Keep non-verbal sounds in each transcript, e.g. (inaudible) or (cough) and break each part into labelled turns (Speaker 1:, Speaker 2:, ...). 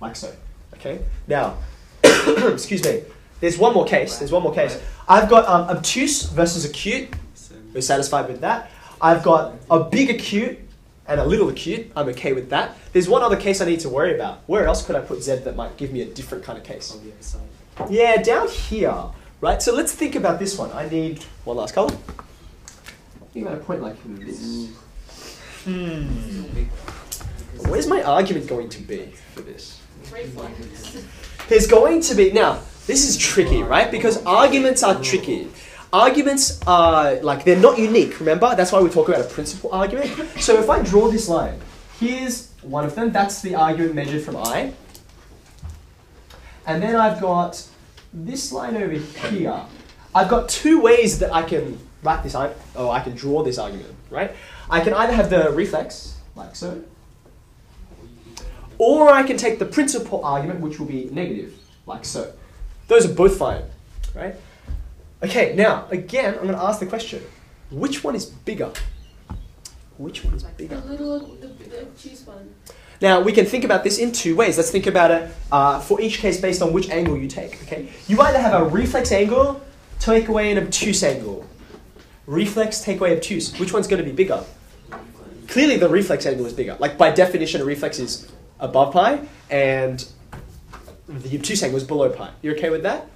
Speaker 1: like so. Okay. Now, (coughs) excuse me. There's one more case. There's one more case. I've got um, obtuse versus acute. We're satisfied with that. I've got a big acute and a little acute. I'm okay with that. There's one other case I need to worry about. Where else could I put Z that might give me a different kind of case?
Speaker 2: On the other side.
Speaker 1: Yeah, down here, right? So let's think about this one. I need one last color. Think about a point like this. Hmm. Where's my argument going to be for this? There's going to be now. This is tricky, right? Because arguments are tricky. Arguments are like they're not unique. Remember, that's why we talk about a principal argument. So if I draw this line, here's one of them. That's the argument measured from I. And then I've got this line over here. I've got two ways that I can write this out, or I can draw this argument, right? I can either have the reflex, like so, or I can take the principal argument, which will be negative, like so. Those are both fine, right? Okay, now, again, I'm going to ask the question which one is bigger? Which one is
Speaker 3: The
Speaker 1: bigger?
Speaker 3: little, the, the choose one.
Speaker 1: Now, we can think about this in two ways. Let's think about it uh, for each case based on which angle you take. Okay, You either have a reflex angle, take away an obtuse angle. Reflex, take away obtuse. Which one's going to be bigger? Clearly, the reflex angle is bigger. Like, by definition, a reflex is above pi, and the obtuse angle is below pi. You okay with that?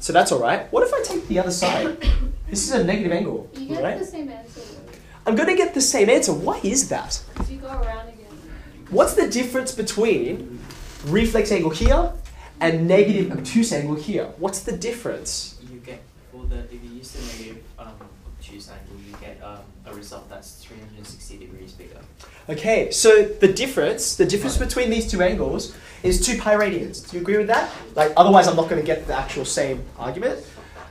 Speaker 1: So that's all right. What if I take the other side? (coughs) This is a negative angle,
Speaker 3: You get
Speaker 1: right?
Speaker 3: the same answer
Speaker 1: I'm going to get the same answer. Why is that?
Speaker 3: because you go around again.
Speaker 1: What's the difference between reflex angle here and negative obtuse angle here? What's the difference?
Speaker 2: You get for the if you use the negative um, obtuse angle, you get um, a result that's 360 degrees bigger.
Speaker 1: Okay, so the difference, the difference between these two angles is 2 pi radians. Do you agree with that? Like, otherwise I'm not going to get the actual same argument.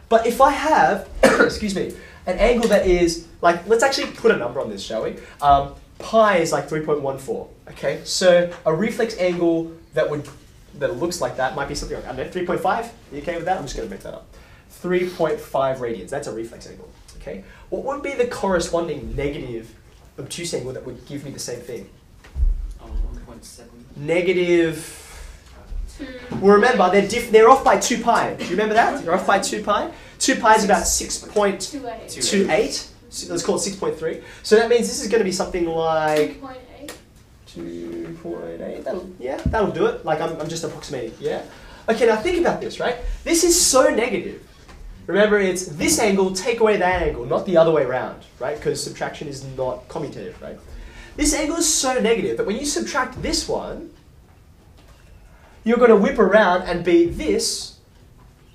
Speaker 1: But if I have, (coughs) excuse me, an angle that is, like, let's actually put a number on this, shall we? Um, pi is like 3.14, okay? So a reflex angle that would, that looks like that might be something like, I don't know, 3.5? You okay with that? I'm just going to make that up. 3.5 radians, that's a reflex angle, okay? What would be the corresponding negative obtuse angle that would give me the same thing?
Speaker 2: Um, 1.7.
Speaker 1: Negative.
Speaker 3: Two.
Speaker 1: Well, remember they're diff- they're off by two pi. Do you remember that? They're off by two pi. Two pi is about six point
Speaker 3: Two eight.
Speaker 2: Two.
Speaker 1: two eight. So let's call it six point three. So that means this is going to be something like
Speaker 3: Two point eight.
Speaker 1: two point eight. That'll yeah, that'll do it. Like I'm, I'm just approximating. Yeah. Okay, now think about this, right? This is so negative. Remember, it's this angle take away that angle, not the other way around, right? Because subtraction is not commutative, right? This angle is so negative that when you subtract this one, you're going to whip around and be this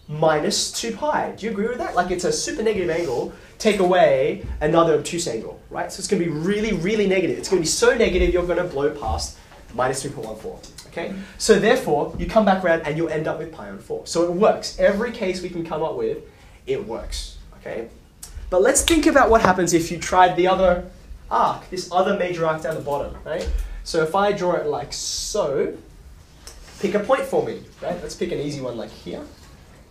Speaker 1: minus 2 pi. Do you agree with that? Like it's a super negative angle, take away another obtuse angle, right? So it's going to be really, really negative. It's going to be so negative you're going to blow past minus 3.14. Okay? So therefore, you come back around and you'll end up with pi on 4. So it works. Every case we can come up with, it works. Okay? But let's think about what happens if you tried the other arc, this other major arc down the bottom, right? So if I draw it like so, pick a point for me, right? Let's pick an easy one like here.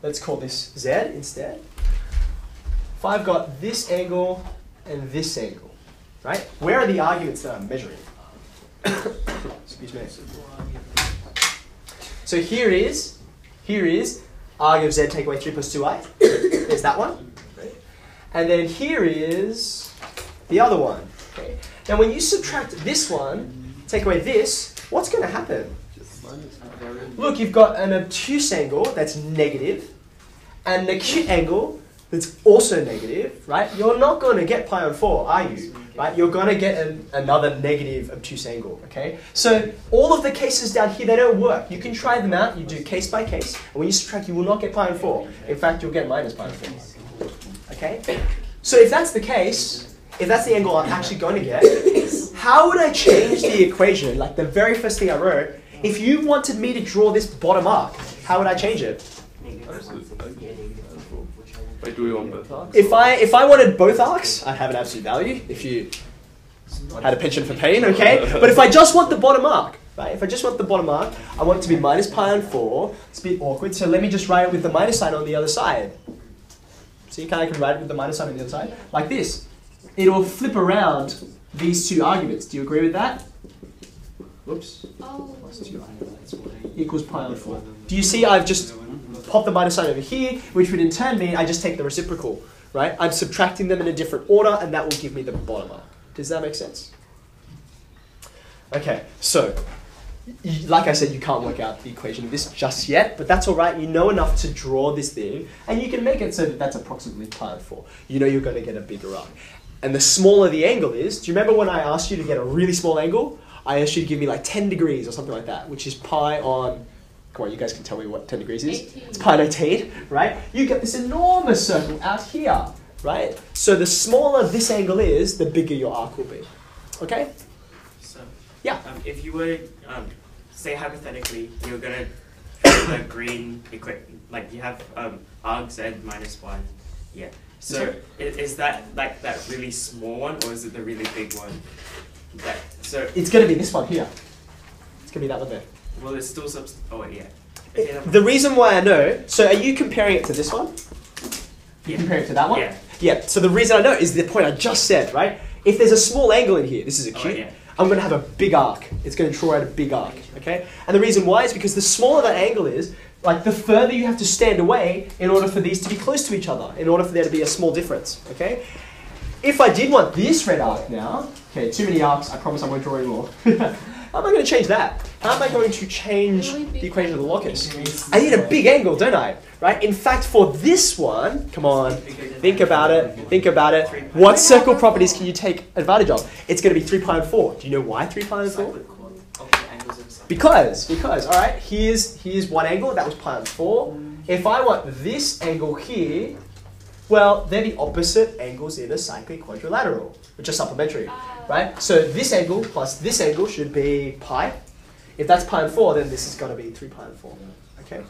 Speaker 1: Let's call this Z instead. If I've got this angle and this angle, right? Where are the arguments that I'm measuring? (coughs) Excuse me. So here is, here is arg of z take away 3 plus 2i. There's that one. Right? And then here is the other one. Okay? Now when you subtract this one, take away this, what's going to happen? Look, you've got an obtuse angle that's negative, and an acute angle that's also negative, right? You're not going to get pi on 4, are you? Right? You're going to get an, another negative obtuse angle, okay? So all of the cases down here, they don't work. You can try them out. You do case by case. And when you subtract, you will not get pi on 4. In fact, you'll get minus pi on 4. Okay? So if that's the case, if that's the angle I'm actually going to get, how would I change the equation? Like the very first thing I wrote, if you wanted me to draw this bottom arc, how would I change it?
Speaker 4: Wait, do we want both arcs?
Speaker 1: If I if I wanted both arcs, I'd have an absolute value. If you had a penchant for pain, okay. (laughs) But if I just want the bottom arc, right? If I just want the bottom arc, I want it to be minus pi on four. It's a bit awkward, so let me just write it with the minus sign on the other side. So you kind of can write it with the minus sign on the other side, like this. It'll flip around these two arguments. Do you agree with that? Whoops.
Speaker 3: Oh.
Speaker 1: Plus 2i equals pi on 4. Do you see I've just popped the minus sign over here, which would in turn mean I just take the reciprocal, right? I'm subtracting them in a different order, and that will give me the bottom up. Does that make sense? Okay, so like I said, you can't work out the equation of this just yet, but that's all right. You know enough to draw this thing, and you can make it so that that's approximately pi on 4. You know you're going to get a bigger arc. And the smaller the angle is, do you remember when I asked you to get a really small angle? I asked you to give me like 10 degrees or something like that, which is pi on, come you guys can tell me what 10 degrees is.
Speaker 3: 18.
Speaker 1: It's pi on 18, right? You get this enormous circle out here, right? So the smaller this angle is, the bigger your arc will be. Okay?
Speaker 2: So,
Speaker 1: Yeah.
Speaker 2: um, if you were, um, say hypothetically, you're gonna the green equi- like you have um, args and minus one, yeah. So is, is that like that really small one, or is it the really big one? That so
Speaker 1: It's going to be this one here. It's going to be that one there.
Speaker 2: Well, it's still subs. Oh wait, yeah. Okay, that one.
Speaker 1: The reason why I know, so are you comparing it to this one? You
Speaker 2: Yeah.
Speaker 1: compare it to that one?
Speaker 2: Yeah.
Speaker 1: Yeah, so the reason I know is the point I just said, right? If there's a small angle in here, this is a
Speaker 2: Oh,
Speaker 1: cube,
Speaker 2: yeah.
Speaker 1: I'm going to have a big arc. It's going to draw out a big arc, okay? And the reason why is because the smaller that angle is, like the further you have to stand away in order for these to be close to each other, in order for there to be a small difference, okay? If I did want this red arc now, okay, too many arcs, I promise I won't draw any more. (laughs) How am I going to change that? How am I going to change the equation of the locus? I need a big angle, don't I? Right? In fact, for this one, come on, think about it, think about it. What circle properties can you take advantage of? It's going to be 3 pi and 4. Do you know why 3 pi and 4?
Speaker 2: Cyclic chord. Okay, angles of cyclic.
Speaker 1: Because, because, all right, here's, here's one angle, that was pi and 4. If I want this angle here, well, they're the opposite angles in a cyclic quadrilateral, which are supplementary,
Speaker 3: Ah.
Speaker 1: right? So this angle plus this angle should be pi. If that's pi and 4, then this is going to be 3 pi and 4, okay?